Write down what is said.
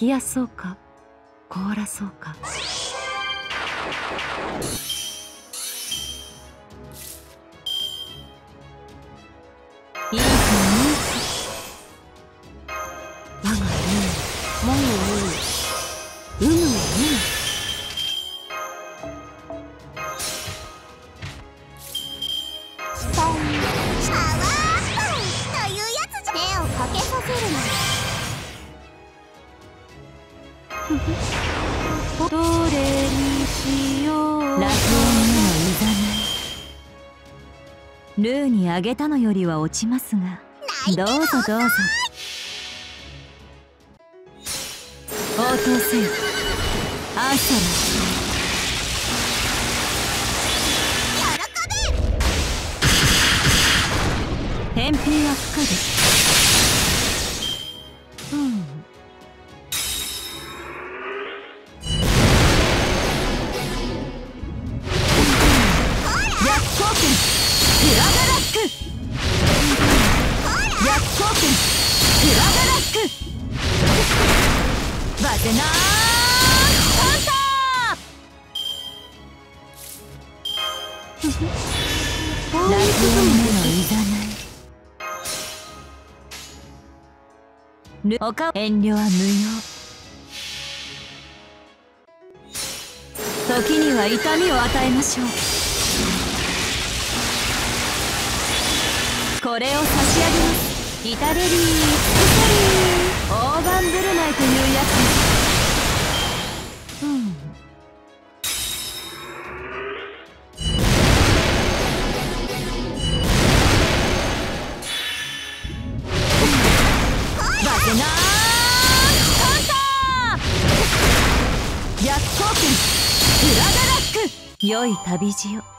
冷やそうか凍らそうか。いい我が友もゆもゆうぬもシャワー どれにしようラフにはいざないルーにあげたのよりは落ちますが。どうぞどうぞ。応答せよアンサラ返品は不可でうバゼナーカウンターラフのいざない他遠慮は無用時には痛みを与えましょうこれを差し上げますイタレリースペシャリー大盤振る舞いというやつ。うん。バゼナーカウンター。逆光剣グラガラック。良い旅路を。